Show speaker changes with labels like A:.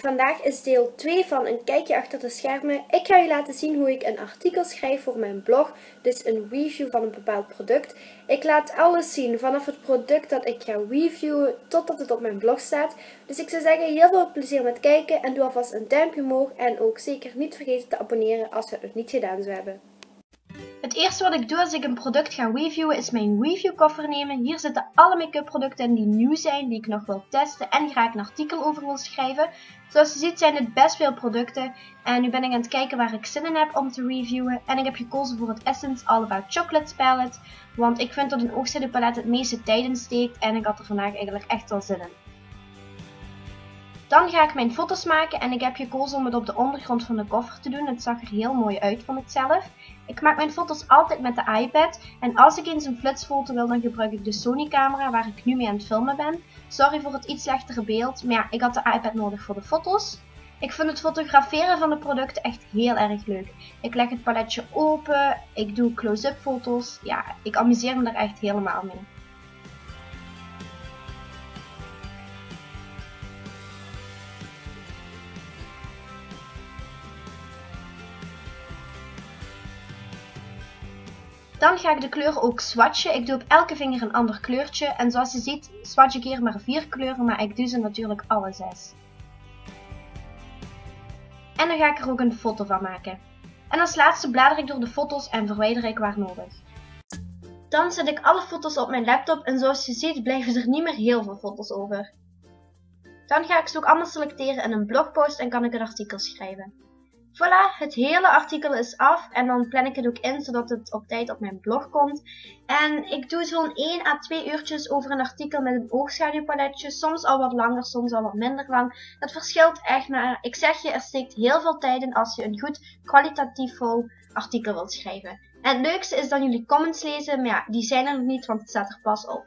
A: vandaag is deel 2 van een kijkje achter de schermen. Ik ga je laten zien hoe ik een artikel schrijf voor mijn blog, dus een review van een bepaald product. Ik laat alles zien, vanaf het product dat ik ga reviewen totdat het op mijn blog staat. Dus ik zou zeggen, heel veel plezier met kijken en doe alvast een duimpje omhoog en ook zeker niet vergeten te abonneren als je het nog niet gedaan zou hebben. Het eerste wat ik doe als ik een product ga reviewen is mijn review koffer nemen. Hier zitten alle make-up producten die nieuw zijn, die ik nog wil testen en graag een artikel over wil schrijven. Zoals je ziet zijn dit best veel producten en nu ben ik aan het kijken waar ik zin in heb om te reviewen. En ik heb gekozen voor het Essence All About Chocolate palette, want ik vind dat een oogschaduw palet het meeste tijd steekt en ik had er vandaag eigenlijk echt wel zin in. Dan ga ik mijn foto's maken en ik heb gekozen om het op de ondergrond van de koffer te doen. Het zag er heel mooi uit vond ik. Ik maak mijn foto's altijd met de iPad en als ik eens een flitsfoto wil dan gebruik ik de Sony camera waar ik nu mee aan het filmen ben. Sorry voor het iets slechtere beeld, maar ja, ik had de iPad nodig voor de foto's. Ik vind het fotograferen van de producten echt heel erg leuk. Ik leg het paletje open, ik doe close-up foto's. Ja, ik amuseer me er echt helemaal mee. Dan ga ik de kleuren ook swatchen. Ik doe op elke vinger een ander kleurtje. En zoals je ziet swatch ik hier maar vier kleuren, maar ik doe ze natuurlijk alle zes. En dan ga ik er ook een foto van maken. En als laatste blader ik door de foto's en verwijder ik waar nodig. Dan zet ik alle foto's op mijn laptop en zoals je ziet blijven er niet meer heel veel foto's over. Dan ga ik ze ook allemaal selecteren in een blogpost en kan ik een artikel schrijven. Voilà, het hele artikel is af en dan plan ik het ook in zodat het op tijd op mijn blog komt. En ik doe zo'n 1 à 2 uurtjes over een artikel met een oogschaduwpaletje. Soms al wat langer, soms al wat minder lang. Dat verschilt echt, maar ik zeg je, er steekt heel veel tijd in als je een goed kwalitatief vol artikel wilt schrijven. En het leukste is dan jullie comments lezen, maar ja, die zijn er nog niet, want het staat er pas op.